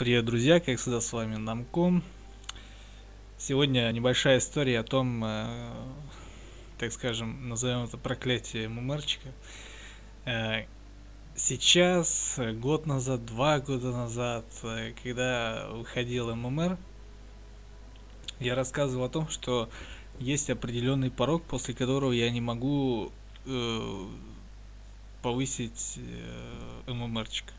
Привет, друзья, как всегда с вами Намком. Сегодня небольшая история о том, э, так скажем, назовем это проклятие ММРчика. Э, сейчас, год назад, два года назад, э, когда выходил ММР, я рассказывал о том, что есть определенный порог, после которого я не могу э, повысить э, ММРчика.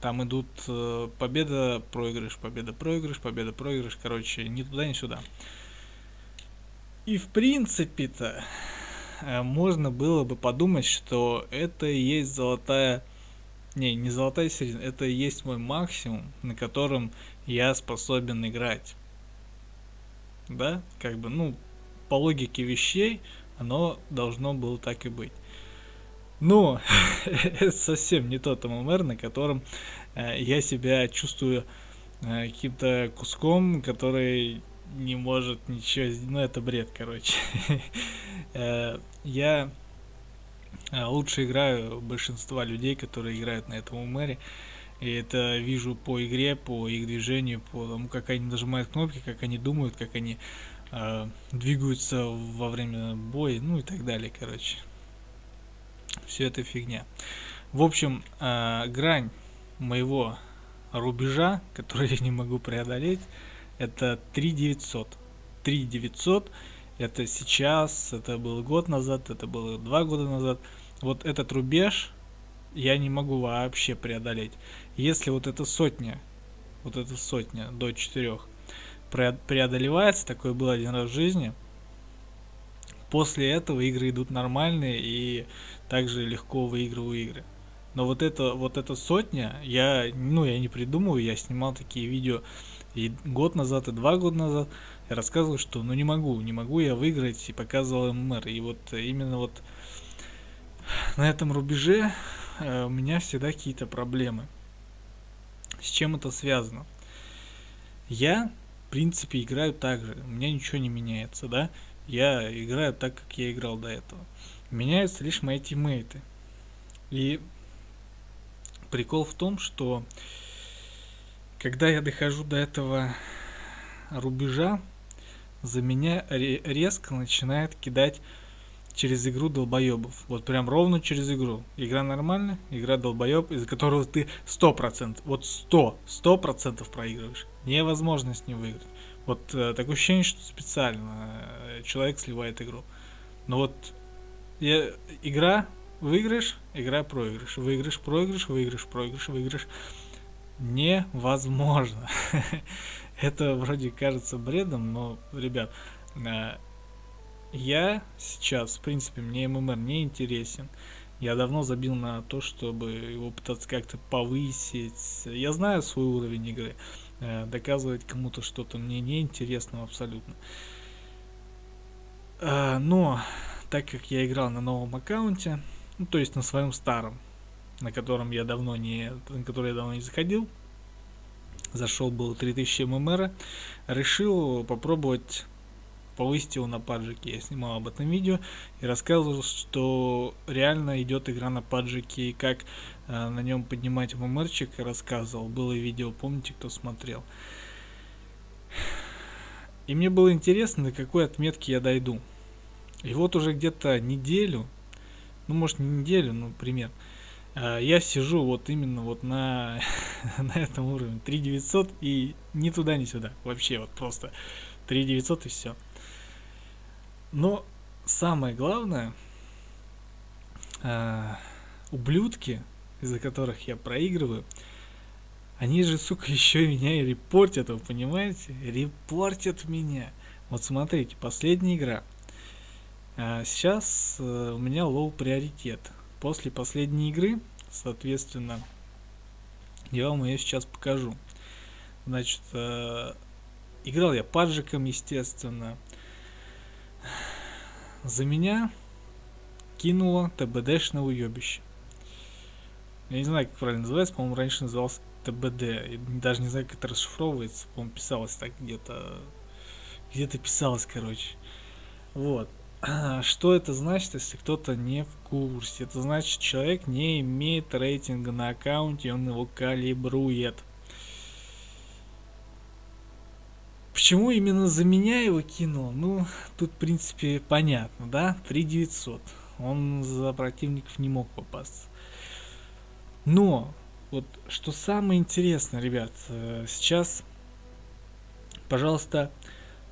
Там идут э, победа, проигрыш, победа, проигрыш, победа, проигрыш. Короче, ни туда, ни сюда. И в принципе-то э, можно было бы подумать, что это и есть золотая... Не, не золотая середина, это и есть мой максимум, на котором я способен играть. Да? Как бы, ну, по логике вещей, оно должно было так и быть. Но это совсем не тот ММР, на котором э, я себя чувствую э, каким-то куском, который не может ничего сделать. Ну, это бред, короче. э, я лучше играю большинства людей, которые играют на этом ММРе. И это вижу по игре, по их движению, по тому, как они нажимают кнопки, как они думают, как они э, двигаются во время боя, ну и так далее, короче все это фигня. В общем, э, грань моего рубежа, который я не могу преодолеть, это 3900. 3900 это сейчас, это был год назад, это было два года назад. Вот этот рубеж я не могу вообще преодолеть. Если вот эта сотня, вот эта сотня до четырех преодолевается, такое было один раз в жизни, после этого игры идут нормальные и также легко выигрываю игры. Но вот это вот эта сотня, я, ну, я не придумываю, я снимал такие видео и год назад, и два года назад, я рассказывал, что ну не могу, не могу я выиграть, и показывал ММР. И вот именно вот на этом рубеже э, у меня всегда какие-то проблемы. С чем это связано? Я, в принципе, играю так же, у меня ничего не меняется, да? Я играю так, как я играл до этого меняются лишь мои тиммейты. И прикол в том, что когда я дохожу до этого рубежа, за меня резко начинает кидать через игру долбоебов. Вот прям ровно через игру. Игра нормальная, игра долбоеб, из-за которого ты 100%, вот 100, 100% проигрываешь. Невозможно с ним выиграть. Вот э, такое ощущение, что специально э, человек сливает игру. Но вот я, игра, выигрыш, игра, проигрыш, выигрыш, проигрыш, выигрыш, проигрыш, выигрыш. Невозможно. Это вроде кажется бредом, но, ребят, э, я сейчас, в принципе, мне ММР не интересен. Я давно забил на то, чтобы его пытаться как-то повысить. Я знаю свой уровень игры. Э, доказывать кому-то что-то мне не интересно абсолютно. Э, но так как я играл на новом аккаунте, ну, то есть на своем старом, на котором я давно не, на который я давно не заходил, зашел был 3000 ММР, решил попробовать повысить его на паджике. Я снимал об этом видео и рассказывал, что реально идет игра на паджике как на нем поднимать ММРчик, рассказывал. Было видео, помните, кто смотрел. И мне было интересно, до какой отметки я дойду. И вот уже где-то неделю, ну может не неделю, ну пример, а, я сижу вот именно вот на, на этом уровне 3900 и ни туда, ни сюда. Вообще вот просто 3900 и все. Но самое главное, а, ублюдки, из-за которых я проигрываю, они же, сука, еще меня и репортят, вы понимаете? Репортят меня. Вот смотрите, последняя игра – а сейчас э, у меня low приоритет. После последней игры, соответственно, я вам ее сейчас покажу. Значит, э, играл я паджиком, естественно. За меня кинуло ТБДшное уебище. Я не знаю, как правильно называется, по-моему, раньше назывался ТБД. Я даже не знаю, как это расшифровывается. По-моему, писалось так где-то. Где-то писалось, короче. Вот. Что это значит, если кто-то не в курсе? Это значит, человек не имеет рейтинга на аккаунте, он его калибрует. Почему именно за меня его кинул? Ну, тут, в принципе, понятно, да? 3900. Он за противников не мог попасться. Но, вот что самое интересное, ребят, э, сейчас, пожалуйста,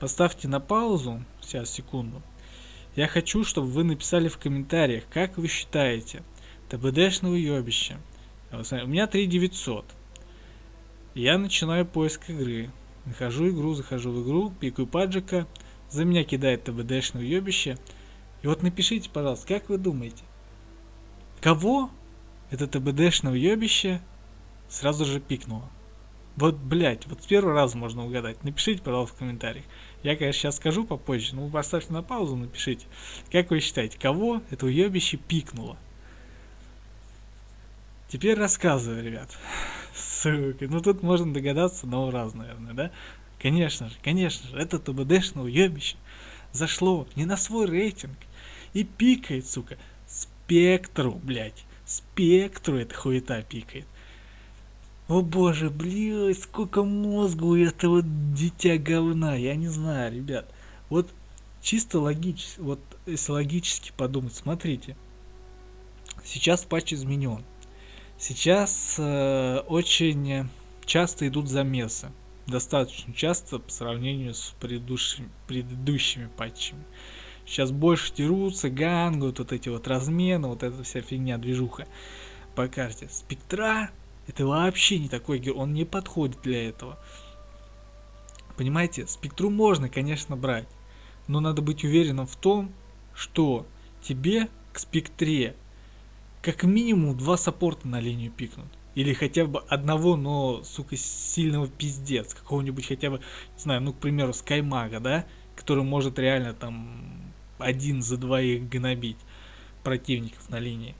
поставьте на паузу, сейчас, секунду. Я хочу, чтобы вы написали в комментариях, как вы считаете, ТБДшного ёбища. У меня 3900. Я начинаю поиск игры. Нахожу игру, захожу в игру, пикаю паджика, за меня кидает ТБДшное ёбище. И вот напишите, пожалуйста, как вы думаете, кого это ТБДшное ёбище сразу же пикнуло? Вот, блять, вот с первого раза можно угадать. Напишите, пожалуйста, в комментариях. Я, конечно, сейчас скажу попозже, но вы поставьте на паузу, напишите. Как вы считаете, кого это уебище пикнуло? Теперь рассказываю, ребят. Сука, ну тут можно догадаться, но раз, наверное, да? Конечно же, конечно же, это ТБДшное уебище зашло не на свой рейтинг и пикает, сука, спектру, блядь. Спектру эта хуета пикает. О боже, блядь, сколько мозга у этого дитя говна. Я не знаю, ребят. Вот чисто логически, вот если логически подумать, смотрите. Сейчас патч изменен. Сейчас э, очень часто идут замесы. Достаточно часто по сравнению с предыдущими, предыдущими патчами. Сейчас больше дерутся, гангают, вот эти вот размены, вот эта вся фигня, движуха по карте. Спектра это вообще не такой герой, он не подходит для этого. Понимаете, спектру можно, конечно, брать, но надо быть уверенным в том, что тебе к спектре как минимум два саппорта на линию пикнут. Или хотя бы одного, но, сука, сильного пиздец. Какого-нибудь хотя бы, не знаю, ну, к примеру, Скаймага, да? Который может реально там один за двоих гнобить противников на линии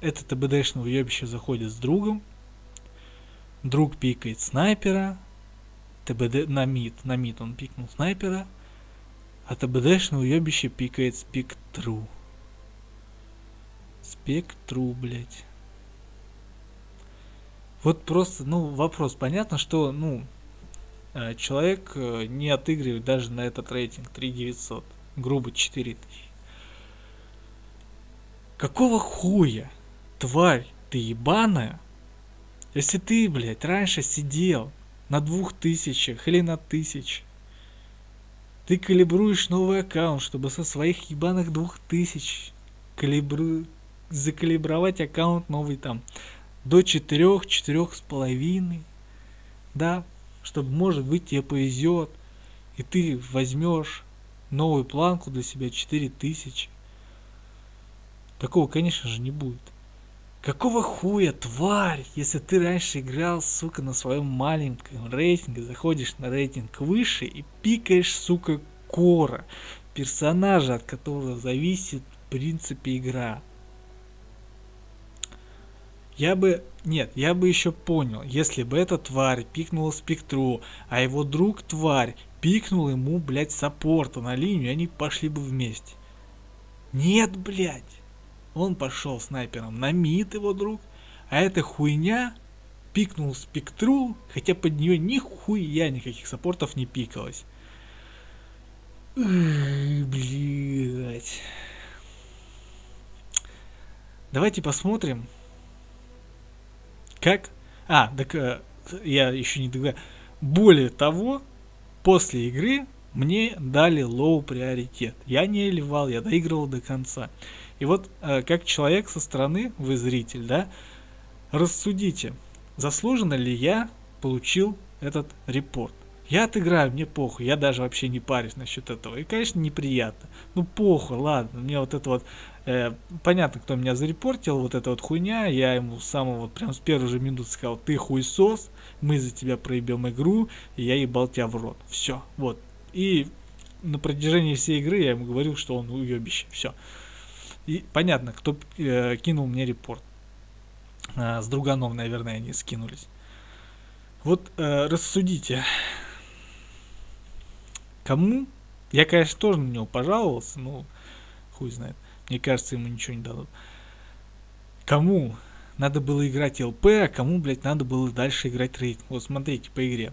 этот ТБДшный уебище заходит с другом, друг пикает снайпера, ТБД на мид, на мид он пикнул снайпера, а ТБДшный уебище пикает спектру. Спектру, блять. Вот просто, ну, вопрос. Понятно, что, ну, человек э, не отыгрывает даже на этот рейтинг 3900. Грубо 4000. Какого хуя? тварь ты ебаная, если ты, блядь, раньше сидел на двух тысячах или на тысяч, ты калибруешь новый аккаунт, чтобы со своих ебаных двух тысяч калибру... закалибровать аккаунт новый там до четырех, четырех с половиной, да, чтобы, может быть, тебе повезет, и ты возьмешь новую планку для себя 4000. Такого, конечно же, не будет. Какого хуя, тварь, если ты раньше играл, сука, на своем маленьком рейтинге, заходишь на рейтинг выше и пикаешь, сука, кора, персонажа, от которого зависит, в принципе, игра. Я бы, нет, я бы еще понял, если бы эта тварь пикнула спектру, а его друг тварь пикнул ему, блядь, саппорта на линию, и они пошли бы вместе. Нет, блядь. Он пошел снайпером на мид его друг, а эта хуйня пикнул спектру, хотя под нее нихуя никаких саппортов не пикалось. Блять. Давайте посмотрим, как... А, так э, я еще не договорил. Более того, после игры мне дали low приоритет. Я не ливал, я доигрывал до конца. И вот э, как человек со стороны, вы зритель, да, рассудите, заслуженно ли я получил этот репорт. Я отыграю, мне похуй, я даже вообще не парюсь насчет этого. И, конечно, неприятно. Ну, похуй, ладно, мне вот это вот... Э, понятно, кто меня зарепортил, вот эта вот хуйня, я ему с самого, вот прям с первой же минуты сказал, ты хуесос, мы за тебя проебем игру, и я ебал тебя в рот. Все, вот. И на протяжении всей игры я ему говорил, что он уебище, все. И понятно, кто э, кинул мне репорт. А, с друганов, наверное, они скинулись. Вот э, рассудите, кому? Я, конечно, тоже на него пожаловался, но хуй знает. Мне кажется, ему ничего не дадут. Кому надо было играть ЛП, а кому, блядь, надо было дальше играть рейтинг. Вот смотрите по игре.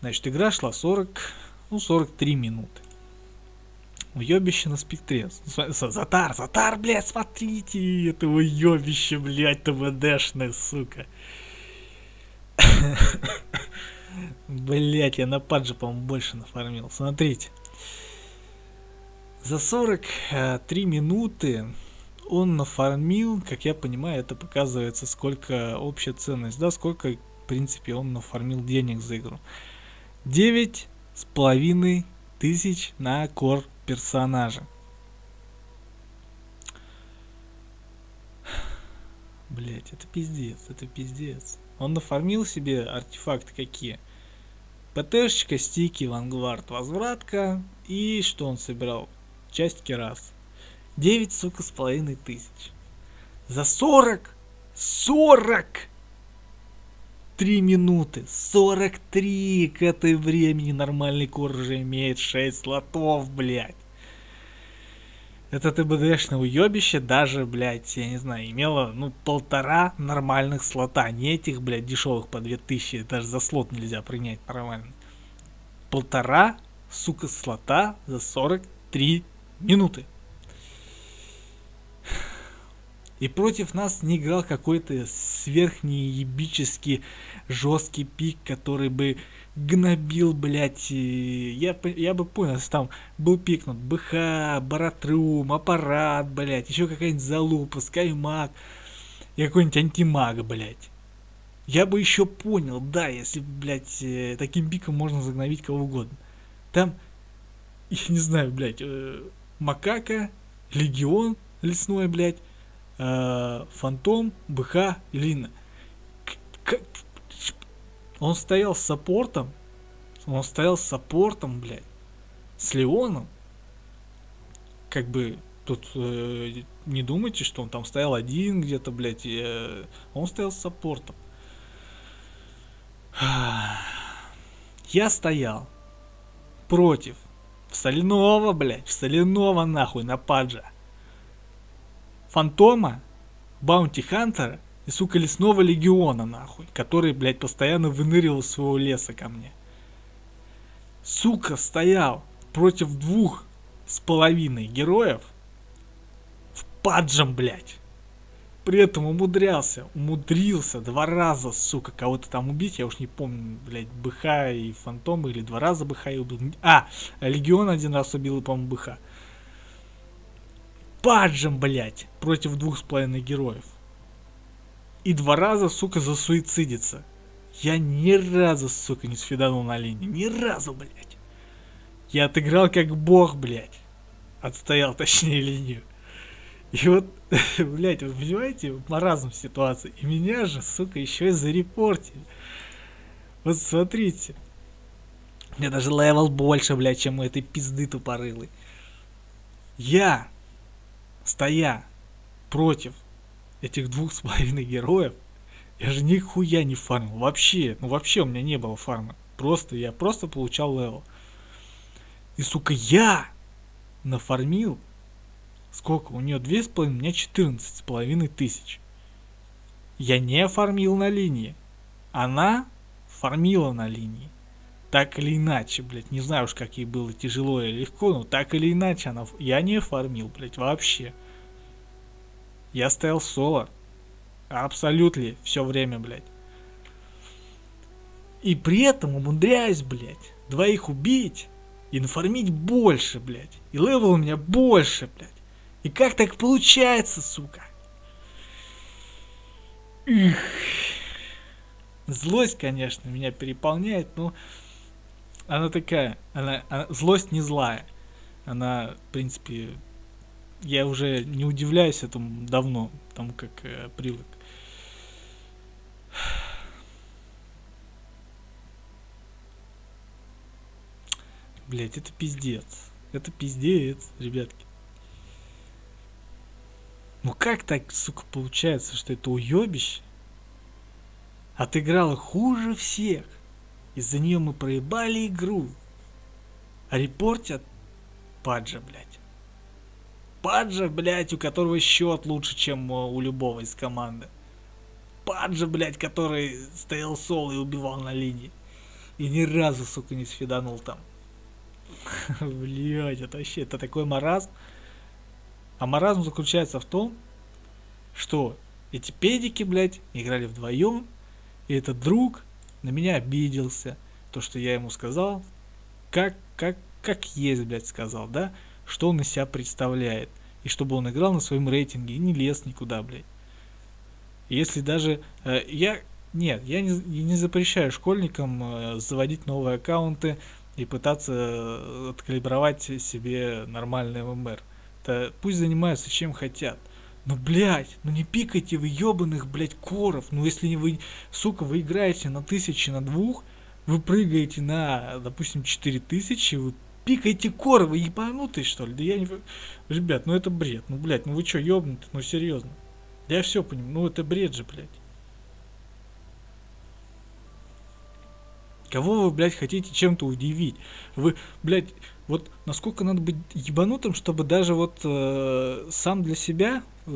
Значит, игра шла 40, ну, 43 минуты. Уебище на спектре. Затар, Затар, блядь, смотрите, это уебище, блядь, ТВДшное, сука. Блять, я на падже, по-моему, больше нафармил. Смотрите. За 43 минуты он нафармил, как я понимаю, это показывается, сколько общая ценность, да, сколько, в принципе, он нафармил денег за игру. 9 с половиной тысяч на кор персонажа. Блять, это пиздец, это пиздец. Он нафармил себе артефакты какие? ПТшечка, стики, вангвард, возвратка. И что он собирал? Часть керас. 9, сука, с половиной тысяч. За 40! 40! 3 минуты. 43 к этой времени нормальный кор уже имеет 6 слотов, блядь. Это ТБДшное уебище даже, блядь, я не знаю, имело, ну, полтора нормальных слота. Не этих, блядь, дешевых по 2000, даже за слот нельзя принять нормально. Полтора, сука, слота за 43 минуты. И против нас не играл какой-то сверхнеебический жесткий пик, который бы гнобил, блядь. Я, я бы понял, если там был пикнут БХ, Баратрум, аппарат, блядь, еще какая-нибудь залупа, скаймаг и какой-нибудь антимаг, блядь. Я бы еще понял, да, если, блядь, э, таким пиком можно загнобить кого угодно. Там, я не знаю, блядь, э, Макака, Легион лесной, блядь, э, Фантом, БХ, Лина. Он стоял с саппортом. Он стоял с саппортом, блядь. С Леоном. Как бы тут э, не думайте, что он там стоял один где-то, блядь. Э, он стоял с саппортом. Я стоял против соляного, блядь, соляного нахуй на паджа. Фантома, Баунти Хантера и, сука, лесного легиона, нахуй, который, блядь, постоянно выныривал из своего леса ко мне. Сука, стоял против двух с половиной героев в паджем, блядь. При этом умудрялся, умудрился два раза, сука, кого-то там убить, я уж не помню, блядь, БХ и Фантом, или два раза БХ и убил. А, Легион один раз убил, по-моему, БХ. Паджем, блядь, против двух с половиной героев и два раза, сука, засуицидиться. Я ни разу, сука, не сфиданул на линии. Ни разу, блядь. Я отыграл как бог, блядь. Отстоял, точнее, линию. И вот, блядь, вы понимаете, маразм ситуации. И меня же, сука, еще и зарепортили. Вот смотрите. У меня даже level больше, блядь, чем у этой пизды тупорылой. Я, стоя против этих двух с половиной героев, я же нихуя не фармил. Вообще, ну вообще у меня не было фарма. Просто, я просто получал level. И, сука, я нафармил сколько? У нее две с половиной, у меня 14 с половиной тысяч. Я не фармил на линии. Она фармила на линии. Так или иначе, блядь, не знаю уж, как ей было тяжело или легко, но так или иначе она... Я не фармил, блядь, вообще. Я стоял соло. Абсолютно все время, блядь. И при этом умудряюсь, блядь, двоих убить и нафармить больше, блядь. И level у меня больше, блядь. И как так получается, сука? Их. Злость, конечно, меня переполняет, но она такая, она, она злость не злая. Она, в принципе, я уже не удивляюсь этому давно, тому как э, привык. Блять, это пиздец. Это пиздец, ребятки. Ну как так, сука, получается, что это уебище отыграла хуже всех. Из-за нее мы проебали игру. А репортят Паджа, блядь. Паджа, блядь, у которого счет лучше, чем у любого из команды. Паджа, блядь, который стоял соло и убивал на линии. И ни разу, сука, не сфиданул там. Блядь, это вообще, это такой маразм. А маразм заключается в том, что эти педики, блядь, играли вдвоем, и этот друг на меня обиделся. То, что я ему сказал, как, как, как есть, блядь, сказал, да, что он из себя представляет. И чтобы он играл на своем рейтинге и не лез никуда, блядь. Если даже... Э, я... Нет, я не, не запрещаю школьникам э, заводить новые аккаунты и пытаться э, откалибровать себе нормальный ММР. Да пусть занимаются чем хотят. Ну, блядь, ну не пикайте вы ебаных, блядь, коров. Ну, если вы, сука, вы играете на тысячи, на двух, вы прыгаете на, допустим, четыре тысячи, вы пикаете коры, вы ебанутые, что ли? Да я не... Ребят, ну это бред. Ну, блядь, ну вы что, ебнуты? Ну, серьезно. Я все понимаю. Ну, это бред же, блядь. Кого вы, блядь, хотите чем-то удивить? Вы, блядь, вот насколько надо быть ебанутым, чтобы даже вот э, сам для себя э,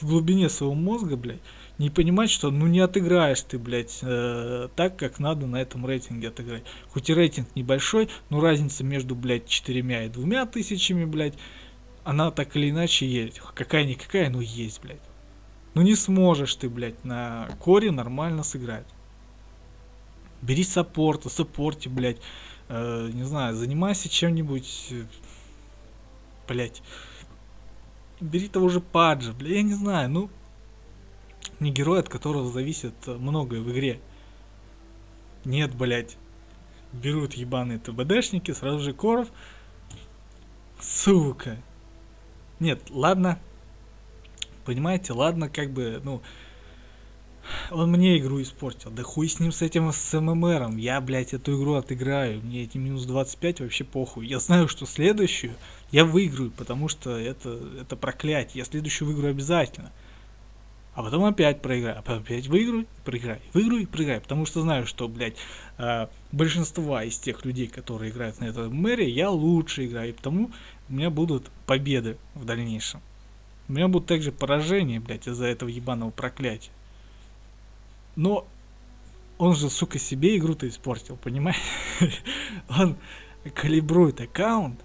в глубине своего мозга, блядь, не понимать, что ну не отыграешь ты, блядь, э, так, как надо на этом рейтинге отыграть. Хоть и рейтинг небольшой, но разница между, блядь, четырьмя и двумя тысячами, блядь, она так или иначе есть. Какая-никакая, но есть, блядь. Ну не сможешь ты, блядь, на коре нормально сыграть. Бери саппорта, саппорте, блядь э, не знаю, занимайся чем-нибудь, э, блять, бери того же Паджа, бля, я не знаю, ну, не герой, от которого зависит многое в игре. Нет, блять, берут ебаные ТБДшники, сразу же Коров, сука. Нет, ладно, понимаете, ладно, как бы, ну, он мне игру испортил. Да хуй с ним, с этим, с ММРом. Я, блядь, эту игру отыграю. Мне эти минус 25 вообще похуй. Я знаю, что следующую я выиграю, потому что это, это проклятие. Я следующую выиграю обязательно. А потом опять проиграю. А потом опять выиграю проиграю. Выиграю и проиграю. Потому что знаю, что, блядь, э, большинства из тех людей, которые играют на этом мэре, я лучше играю. И потому у меня будут победы в дальнейшем. У меня будут также поражения, блядь, из-за этого ебаного проклятия. Но он же, сука, себе игру-то испортил, понимаешь? он калибрует аккаунт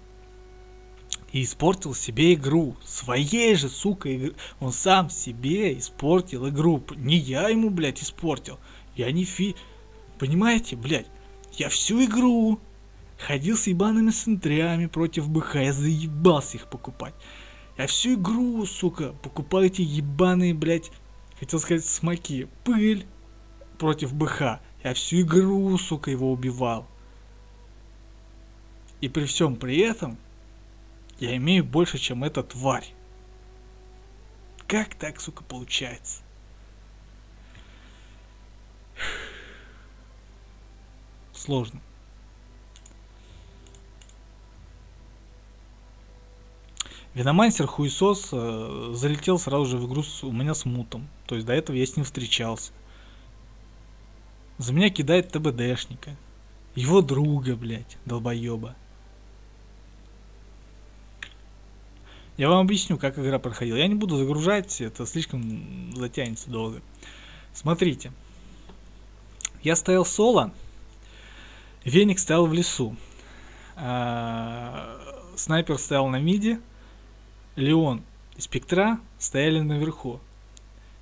и испортил себе игру. Своей же, сука, игры. Он сам себе испортил игру. Не я ему, блядь, испортил. Я не фи... Понимаете, блядь? Я всю игру ходил с ебаными центрями против БХ. Я заебался их покупать. Я всю игру, сука, покупаю эти ебаные, блядь, хотел сказать, смоки. Пыль, против БХ. Я всю игру, сука, его убивал. И при всем при этом я имею больше, чем эта тварь. Как так, сука, получается? Сложно. Виномансер хуесос э, залетел сразу же в игру с, у меня с мутом. То есть до этого я с ним встречался. За меня кидает ТБДшника. Его друга, блядь, долбоеба. Я вам объясню, как игра проходила. Я не буду загружать, это слишком затянется долго. Смотрите. Я стоял соло, Веник стоял в лесу. А, снайпер стоял на миде, Леон и Спектра стояли наверху.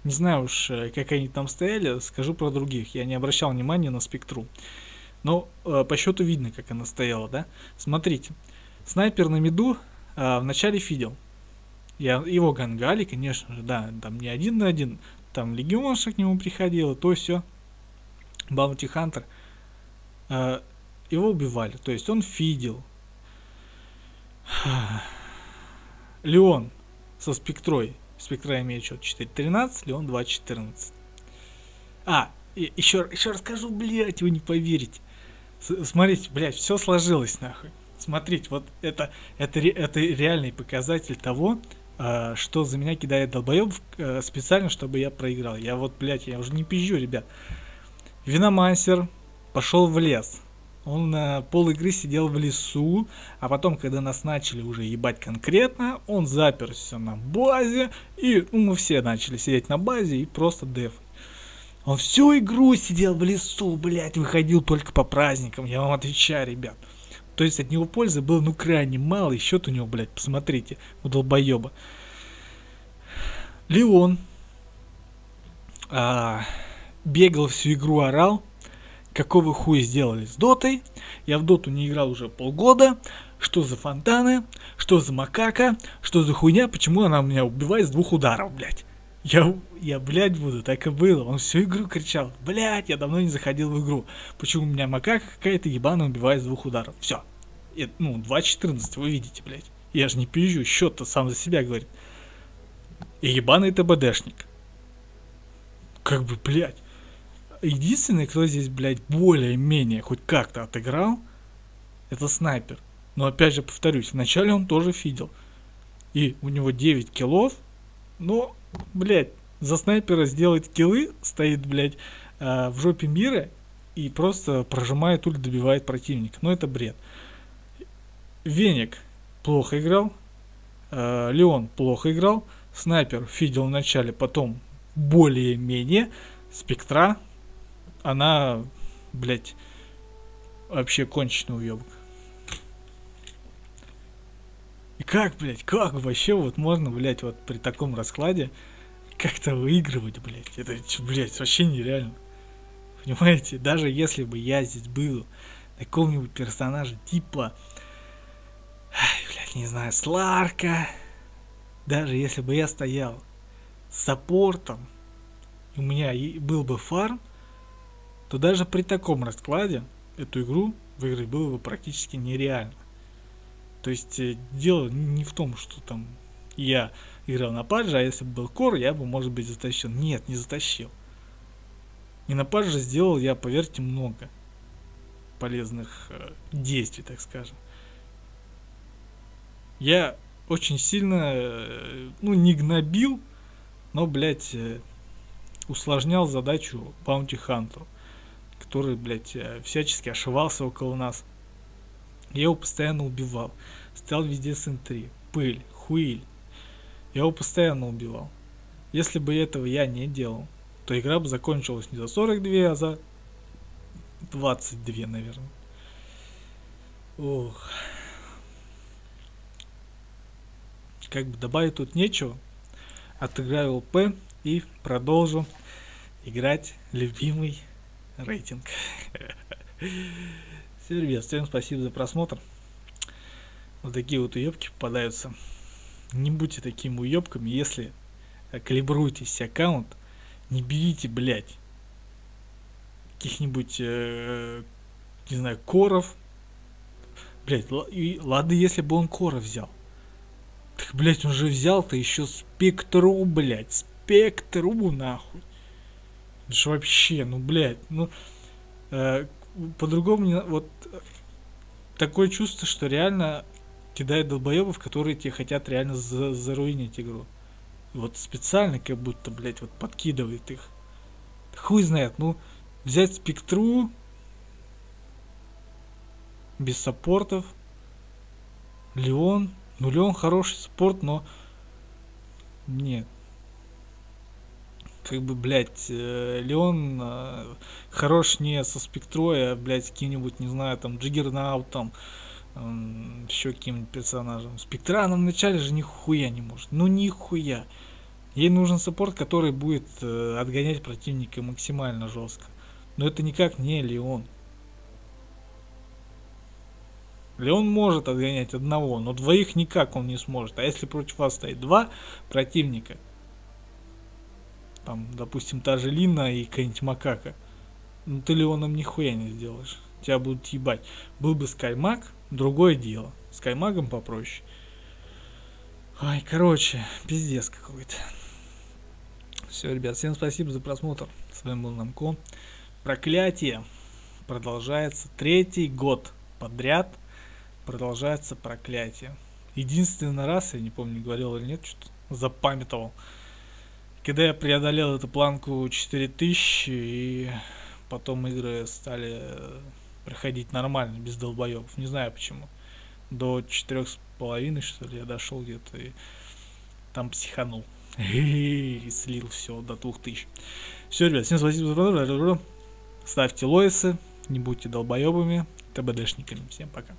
Не знаю уж, э, как они там стояли, скажу про других. Я не обращал внимания на спектру. Но э, по счету видно, как она стояла, да? Смотрите. Снайпер на миду э, вначале фидел. Я, его гангали, конечно же, да, там не один на один. Там легионша к нему приходила, то все. Баунти Хантер. Э, его убивали. То есть он фидел. Леон со спектрой Спектра имеет счет 4.13, Леон 2.14. А, еще, еще расскажу, блядь, вы не поверите. С, смотрите, блядь, все сложилось нахуй. Смотрите, вот это, это, это реальный показатель того, что за меня кидает долбоеб э, специально, чтобы я проиграл. Я вот, блядь, я уже не пизжу, ребят. Виномансер пошел в лес. Он на пол игры сидел в лесу, а потом, когда нас начали уже ебать конкретно, он заперся на базе, и ну, мы все начали сидеть на базе и просто деф. Он всю игру сидел в лесу, блядь, выходил только по праздникам, я вам отвечаю, ребят. То есть от него пользы было, ну, крайне мало, и счет у него, блядь, посмотрите, у долбоеба. Леон а, бегал всю игру, орал, какого хуя сделали с дотой, я в доту не играл уже полгода, что за фонтаны, что за макака, что за хуйня, почему она меня убивает с двух ударов, блядь. Я, я, блядь, буду, так и было. Он всю игру кричал, блядь, я давно не заходил в игру. Почему у меня макака какая-то ебаная убивает с двух ударов. Все. Ну, 2.14, вы видите, блядь. Я же не пизжу, счет-то сам за себя говорит. И ебаный ТБДшник. Как бы, блядь. Единственный, кто здесь, блядь, более-менее хоть как-то отыграл, это снайпер. Но опять же повторюсь, вначале он тоже фидел. И у него 9 киллов, но, блядь, за снайпера сделать киллы, стоит, блядь, э, в жопе мира и просто прожимает ульт, добивает противника. Но это бред. Веник плохо играл, э, Леон плохо играл, снайпер фидел в начале, потом более-менее, спектра, она, блядь, вообще конченый уебок. Как, блядь, как вообще вот можно, блядь, вот при таком раскладе как-то выигрывать, блядь? Это, блядь, вообще нереально. Понимаете? Даже если бы я здесь был какого-нибудь персонажа типа, ай, блядь, не знаю, Сларка, даже если бы я стоял с саппортом, у меня был бы фарм, то даже при таком раскладе эту игру выиграть было бы практически нереально. То есть э, дело не в том, что там я играл на падже, а если бы был кор, я бы, может быть, затащил. Нет, не затащил. И на падже сделал я, поверьте, много полезных э, действий, так скажем. Я очень сильно, э, ну, не гнобил, но, блядь, э, усложнял задачу Баунти Хантеру, который, блядь, э, всячески ошивался около нас. Я его постоянно убивал. Стоял везде с 3 Пыль, хуиль. Я его постоянно убивал. Если бы этого я не делал, то игра бы закончилась не за 42, а за 22, наверное. Ох. Как бы добавить тут нечего. Отыграю ЛП и продолжу играть любимый рейтинг. Все, ребят, всем спасибо за просмотр. Вот такие вот уебки попадаются. Не будьте такими уебками, если калибруетесь аккаунт, не берите, блядь, каких-нибудь, э, не знаю, коров. Блядь, и, ладно, если бы он коров взял. Так, блядь, он же взял-то еще спектру, блядь, спектру, нахуй. Это же вообще, ну, блядь, ну, э, по-другому не... Вот такое чувство, что реально кидает долбоебов, которые тебе хотят реально за заруинить игру. Вот специально как будто, блядь, вот подкидывает их. Хуй знает, ну, взять спектру без саппортов. Леон. Ну, Леон хороший спорт, но нет как бы, блядь, э, Леон э, хорош не со спектрой, а, блядь, каким-нибудь, не знаю, там, Джиггернаутом, еще каким-нибудь персонажем. Спектра она вначале же нихуя не может. Ну, нихуя. Ей нужен саппорт, который будет э, отгонять противника максимально жестко. Но это никак не Леон. Леон может отгонять одного, но двоих никак он не сможет. А если против вас стоит два противника, там, допустим, та же Лина и какая-нибудь Макака, ну ты Леоном нихуя не сделаешь. Тебя будут ебать. Был бы Скаймаг, другое дело. Скаймагом попроще. Ай, короче, пиздец какой-то. Все, ребят, всем спасибо за просмотр. С вами был Намко. Проклятие продолжается третий год подряд. Продолжается проклятие. Единственный раз, я не помню, говорил или нет, что-то запамятовал. Я преодолел эту планку 4000, и потом игры стали э, проходить нормально, без долбоебов. Не знаю почему. До четырех с половиной, что ли, я дошел где-то и там психанул. И слил все до двух тысяч. Все, ребят, всем спасибо. Ставьте лойсы, не будьте долбоебами, ТБДшниками. Всем пока.